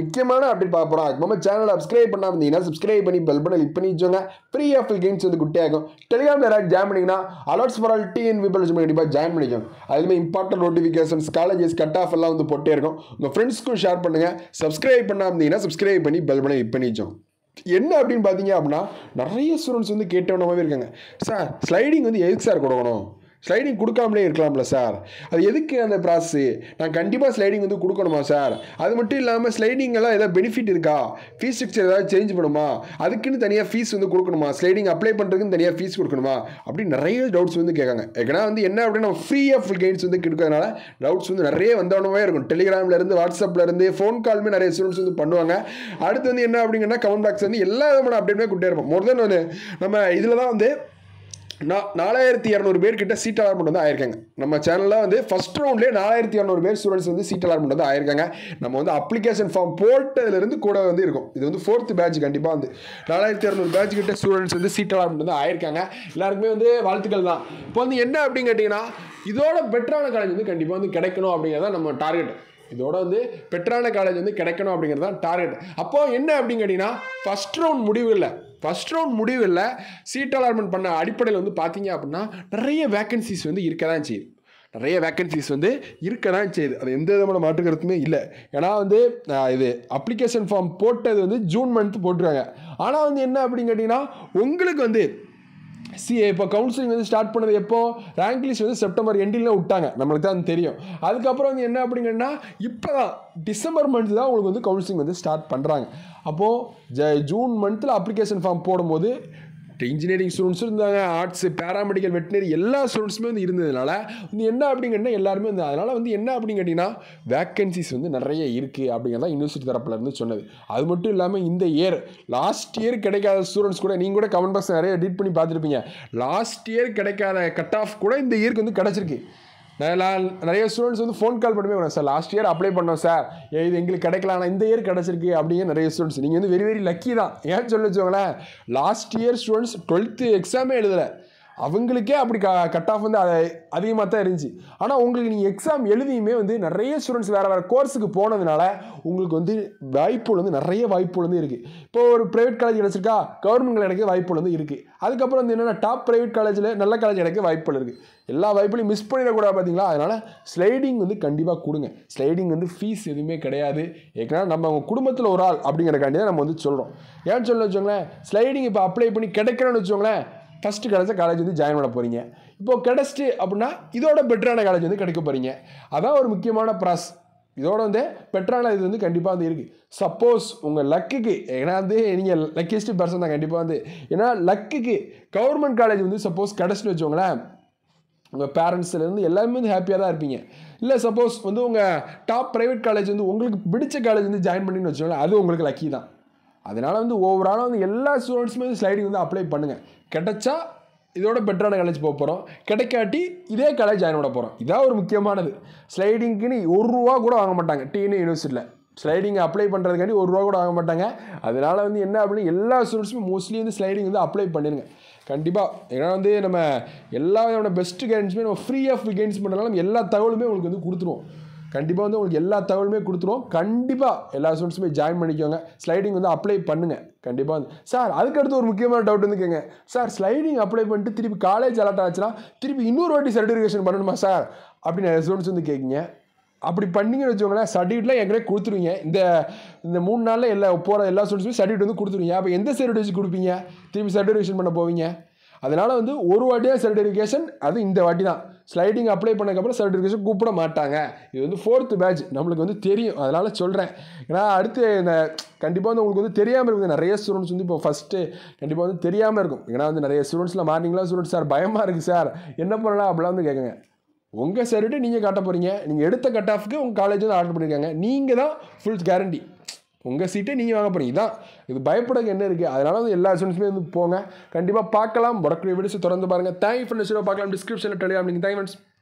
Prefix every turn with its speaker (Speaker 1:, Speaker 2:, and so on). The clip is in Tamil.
Speaker 1: முக்கியமான அப்டேட் பார்க்க போகிறோம் அதுக்கு நம்ம சேனலை சப்ஸ்கிரைப் பண்ணாம இருந்தீங்கன்னா சப்ஸ்கிரைப் பண்ணி பெல் பண்ணி இப்போ பண்ணி ஃப்ரீ ஆஃப் கேம்ஸ் வந்து குட்டியாகும். டெலிகிராமில் யாராவது ஜாயின் பண்ணிங்கன்னா alerts for all TN people கண்டிப்பாக ஜாயின் பண்ணிக்கோங்க. அதுலேயுமே important notifications colleges cut off எல்லாம் வந்து போட்டே இருக்கும். உங்கள் ஃப்ரெண்ட்ஸ்க்கும் ஷேர் பண்ணுங்கள் சப்ஸ்கிரைப் பண்ணாம இருந்தீங்கன்னா சப்ஸ்கிரைப் பண்ணி பெல் பண்ணி கிளிக் பண்ணி என்ன அப்படின்னு பார்த்தீங்க அப்படின்னா நிறைய ஸ்டூடெண்ட்ஸ் வந்து கேட்டவனமாகவே இருக்காங்க. சார் ஸ்லைடிங் வந்து எதுக்கு சார் கொடுக்கணும்? ஸ்லைடிங் கொடுக்காமலே இருக்கலாம்ல சார் அது எதுக்கு அந்த ப்ராசஸ் நான் கண்டிப்பாக ஸ்லைடிங் வந்து கொடுக்கணுமா சார் அது மட்டும் இல்லாமல் ஸ்லைடிங்கெல்லாம் எதாவது ஏதாவது பெனிஃபிட் இருக்கா? ஃபீஸ் ஸ்ட்ரக்சர் ஏதாவது சேஞ்ச் பண்ணுமா? அதுக்குன்னு தனியாக ஃபீஸ் வந்து கொடுக்கணுமா? ஸ்லைடிங் அப்ளை பண்ணுறதுக்குன்னு தனியாக ஃபீஸ் கொடுக்கணுமா? அப்படி நிறைய டவுட்ஸ் வந்து கேட்காங்க. ஏன்னா வந்து என்ன அப்படின்னா ஃப்ரீ ஆஃப் கைட்ஸ் வந்து கிடைக்கிறதுனால டவுட்ஸ் வந்து நிறைய வந்தவனவே இருக்கும். டெலிகிராம்லேருந்து வாட்ஸ்அப்லேருந்து ஃபோன் காலுமே நிறைய ஸ்டூடெண்ட்ஸ் வந்து பண்ணுவாங்க. அடுத்து வந்து என்ன அப்படிங்கன்னா கமெண்ட் பாக்ஸ் வந்து எல்லா விதமான அப்டேட்டுமே கொடுத்தே இருப்போம். மோர் தென் வந்து நம்ம இதில் தான் வந்து நான் நாலாயிரத்தி இரநூறு பேர்கிட்ட சீட் அலாட்மெண்ட் வந்து ஆயிருக்காங்க. நம்ம சேனலில் வந்து ஃபஸ்ட் ரவுண்ட்லேயே நாலாயிரத்தி இரநூறு பேர் ஸ்டூடெண்ட்ஸ் வந்து சீட் அலாட்மெண்ட் வந்து ஆயிருக்காங்க. நம்ம வந்து அப்ளிகேஷன் ஃபார்ம் போட்டதுலேருந்து கூட வந்து இருக்கும். இது வந்து ஃபோர்த் பேட்ச் கண்டிப்பாக வந்து. நாலாயிரத்தி இரநூறு பேட்ச் கிட்ட ஸ்டூடெண்ட்ஸ் வந்து சீட் அலாட்மெண்ட் வந்து ஆயிருக்காங்க. எல்லாருக்குமே வந்து வாழ்த்துக்கள் தான். இப்போ வந்து என்ன அப்படின்னு கேட்டிங்கன்னா இதோட பெட்டரான காலேஜ் வந்து கண்டிப்பாக வந்து கிடைக்கணும் அப்படிங்கிறது தான் நம்ம டார்கெட் இதோட வந்து பெட்டரான காலேஜ் வந்து கிடைக்கணும் அப்படிங்கிறது தான் டார்கெட் அப்போது என்ன அப்படின்னு கேட்டிங்கன்னா ஃபஸ்ட் ரவுண்ட் முடிவு இல்லை. ஃபஸ்ட் ரவுண்ட் முடிவில் சீட் அலாட்மெண்ட் பண்ண அடிப்படையில் வந்து பார்த்தீங்க அப்படின்னா நிறைய வேக்கன்சிஸ் வந்து இருக்க தான் செய்யுது. நிறைய வேக்கன்சிஸ் வந்து இருக்க தான் செய்யுது. அது எந்த விதமான மாற்றுக்கிறதுமே இல்லை. ஏன்னா வந்து இது அப்ளிகேஷன் ஃபார்ம் போட்டது வந்து ஜூன் மந்த் போட்டிருக்காங்க. ஆனால் வந்து என்ன அப்படின்னு கேட்டிங்கன்னா உங்களுக்கு வந்து சிஏ இப்போ கவுன்சிலிங் வந்து ஸ்டார்ட் பண்ணது எப்போ? ரேங்க் லிஸ்ட் வந்து செப்டம்பர் எண்டில் விட்டாங்க. நம்மளுக்கு தான் தெரியும். அதுக்கப்புறம் வந்து என்ன அப்படிங்கன்னா இப்போ தான் டிசம்பர் மந்த் தான் உங்களுக்கு வந்து கவுன்சிலிங் வந்து ஸ்டார்ட் பண்ணுறாங்க அப்போது ஜ ஜூன் மந்தில் அப்ளிகேஷன் ஃபார்ம் போடும்போது இன்ஜினியரிங் ஸ்டூடெண்ட்ஸும் இருந்தாங்க ஆர்ட்ஸ் பேராமெடிக்கல் வெட்டினரி எல்லா ஸ்டூடெண்ட்ஸுமே வந்து இருந்ததுனால வந்து என்ன அப்படிங்கன்னா எல்லாருமே வந்து அதனால் வந்து என்ன அப்படின்னு கேட்டிங்கன்னா வேக்கன்சிஸ் வந்து நிறைய இருக்குது அப்படிங்கிறதா யூனிவர்சிட்டி தரப்பில் இருந்து சொன்னது. அது மட்டும் இல்லாமல் இந்த இயர் லாஸ்ட் இயர் கிடைக்காத ஸ்டூடெண்ட்ஸ் கூட நீங்கள் கூட கமெண்ட் பாக்ஸ் நிறைய எடிட் பண்ணி பார்த்துருப்பீங்க. லாஸ்ட் இயர் கிடைக்காத கட் ஆஃப் கூட இந்த இயருக்கு வந்து கிடச்சிருக்கு. நான் நிறைய ஸ்டூடெண்ட்ஸ் வந்து ஃபோன் கால் பண்ணுமே வரேன் சார் லாஸ்ட் இயர் அப்ளை பண்ணோம் சார். ஏ இது எங்களுக்கு கிடைக்கல. ஆனால் இந்த இயர் கிடச்சிருக்கு. அப்படிங்கிற நிறைய ஸ்டூடெண்ட்ஸ் நீங்கள் வந்து வெரி வெரி லக்கி தான். ஏன் சொல்ல வச்சுக்கோங்களேன் லாஸ்ட் இயர் ஸ்டூடெண்ட்ஸ் டுவெல்த்து எக்ஸாமே எழுதலை. அவங்களுக்கே அப்படி க கட் ஆஃப் வந்து அதிகமாக தான் இருந்துச்சு. ஆனால் உங்களுக்கு நீங்கள் எக்ஸாம் எழுதியுமே வந்து நிறைய ஸ்டூடெண்ட்ஸ் வேறு வேறு கோர்ஸுக்கு போனதுனால உங்களுக்கு வந்து வாய்ப்புகள் வந்து நிறைய வாய்ப்புகள் வந்து இருக்குது இப்போ ஒரு ப்ரைவேட் காலேஜ் கிடச்சிருக்கா கவர்மெண்ட் கிடைக்க வாய்ப்புகள் வந்து இருக்குது அதுக்கப்புறம் வந்து என்னென்னா டாப் ப்ரைவேட் காலேஜில் நல்ல காலேஜ் கிடைக்க வாய்ப்புகள் இருக்குது எல்லா வாய்ப்புலையும் மிஸ் பண்ணிடக்கூடாது பார்த்தீங்களா அதனால் ஸ்லைடிங் வந்து கண்டிப்பாக கொடுங்க. ஸ்லைடிங் வந்து ஃபீஸ் எதுவுமே கிடையாது. ஏற்கனவே நம்ம அவங்க குடும்பத்தில் ஒரு ஆள் அப்படிங்கிறக்காண்டி தான் நம்ம வந்து சொல்கிறோம் ஏன்னு சொல்ல வச்சோங்களேன் ஸ்லைடிங் இப்போ அப்ளை பண்ணி கிடைக்கிறோன்னு வச்சோங்களேன் ஃபஸ்ட்டு கிடச்ச காலேஜ் வந்து ஜாயின் பண்ண போகிறீங்க இப்போ கிடச்சிட்டு அப்படின்னா இதோட பெட்டரான காலேஜ் வந்து கிடைக்க போகிறீங்க அதான் ஒரு முக்கியமான ப்ராஸ் இதோட வந்து பெட்டரான இது வந்து கண்டிப்பாக வந்து இருக்குது சப்போஸ் உங்கள் லக்குக்கு ஏன்னா வந்து நீங்கள் லக்கியஸ்ட் பர்சன் தான் கண்டிப்பாக வந்து. ஏன்னா லக்குக்கு கவர்மெண்ட் காலேஜ் வந்து சப்போஸ் கிடச்சிட்டு வச்சோங்களேன் உங்கள் பேரண்ட்ஸ்லேருந்து எல்லாருமே வந்து ஹாப்பியாக தான் இருப்பீங்க. இல்லை சப்போஸ் வந்து உங்கள் டாப் ப்ரைவேட் காலேஜ் வந்து உங்களுக்கு பிடிச்ச காலேஜ் வந்து ஜாயின் பண்ணின்னு வச்சுக்கோங்களேன் அது உங்களுக்கு லக்கி தான். அதனால் வந்து ஓவராலாக வந்து எல்லா ஸ்டூடெண்ட்ஸுமே வந்து ஸ்லைடிங் வந்து அப்ளை பண்ணுங்கள் கிடைச்சா இதோட பெட்டரான காலேஜ் போக போகிறோம் கிடைக்காட்டி இதே காலேஜ் ஜாயின் பண்ண போகிறோம் இதான் ஒரு முக்கியமானது. ஸ்லைடிங்க்குன்னு ஒரு ரூபா கூட வாங்க மாட்டாங்க. டீனு யூனிவர்சிட்டியில் ஸ்லைடிங் அப்ளை பண்ணுறதுக்காண்டி ஒரு ரூபா கூட வாங்க மாட்டாங்க. அதனால் வந்து என்ன அப்படின்னு எல்லா ஸ்டூடெண்ட்ஸுமே மோஸ்ட்லி வந்து ஸ்லைடிங் வந்து அப்ளை பண்ணிடுங்க. கண்டிப்பாக ஏன்னா வந்து நம்ம எல்லா விதமான பெஸ்ட் கைடன்ஸுமே நம்ம ஃப்ரீ ஆஃப் கைடன்ஸ் பண்ணுறதுனால எல்லா தகவலுமே உங்களுக்கு வந்து கொடுத்துருவோம். கண்டிப்பாக வந்து உங்களுக்கு எல்லா தகவலுமே கொடுத்துருவோம். கண்டிப்பாக எல்லா ஸ்டூடெண்ட்ஸுமே ஜாயின் பண்ணிக்கோங்க. ஸ்லைடிங் வந்து அப்ளை பண்ணுங்கள் கண்டிப்பாக வந்து. சார் அதுக்கடுத்து ஒரு முக்கியமான டவுட் வந்து கேங்க சார் ஸ்லைடிங் அப்ளை பண்ணிட்டு திருப்பி காலேஜ் அலாட் ஆச்சுன்னா திருப்பி இன்னொரு வாட்டி சர்டிஃபிகேஷன் பண்ணணுமா சார் அப்படின்னு நிறைய ஸ்டூடெண்ட்ஸ் வந்து கேட்குங்க அப்படி பண்ணீங்கன்னு வச்சுக்கோங்களேன் சர்டிஃபிகேட்லாம் எங்கேயே கொடுத்துருவீங்க. இந்த இந்த மூணு நாளில் எல்லா போகிற எல்லா ஸ்டூடெண்ட்ஸுமே சர்டிஃபிகேட் வந்து கொடுத்துருவீங்க. அப்போ எந்த சர்டிஃபிகேட் கொடுப்பீங்க? திருப்பி சர்டிஃபிகேஷன் பண்ண போவீங்க? அதனால் வந்து ஒரு வாட்டியாக சர்டிஃபிகேஷன் அது இந்த வாட்டி தான் ஸ்லைடிங் அப்ளை பண்ணதுக்கப்புறம் சர்டிஃபிகேஷன் கூப்பிட மாட்டாங்க. இது வந்து ஃபோர்த்து பேட்ச் நம்மளுக்கு வந்து தெரியும். அதனால் சொல்கிறேன் ஏன்னா அடுத்து இந்த கண்டிப்பாக வந்து உங்களுக்கு வந்து தெரியாமல் இருக்குது. நிறைய ஸ்டூடெண்ட்ஸ் வந்து இப்போ ஃபஸ்ட்டு கண்டிப்பாக வந்து தெரியாமல் இருக்கும். ஏன்னா வந்து நிறைய ஸ்டூடெண்ட்ஸில் மார்னிங்லாம் ஸ்டூடெண்ட்ஸ் சார் பயமாக இருக்குது சார். என்ன பண்ணலாம் அப்படிலாம் வந்து கேட்குங்க. உங்கள் சர்டிஃபிகேட் நீங்கள் காட்ட போகிறீங்க நீங்கள் எடுத்த கட் ஆஃப்க்கு உங்கள் காலேஜ் வந்து ஆர்டர் பண்ணியிருக்காங்க நீங்கள் தான் ஃபுல் கேரண்டி உங்கள் சீட்டை நீங்கள் வாங்க போகிறீங்க இதான் இது பயப்படக்கு என்ன இருக்குது அதனால வந்து எல்லா ஸ்டூடெண்ட்ஸுமே வந்து போங்க. கண்டிப்பாக பார்க்கலாம். உடக்கூடிய வீடியோஸ் திறந்து பாருங்கள் தேங்க் ஃப்ரெண்ட்ஸ் பார்க்கலாம். டிஸ்கிரிப்ஷனில் டெலியா நீங்கள் தேங்க் ஃப்ரெண்ட்ஸ்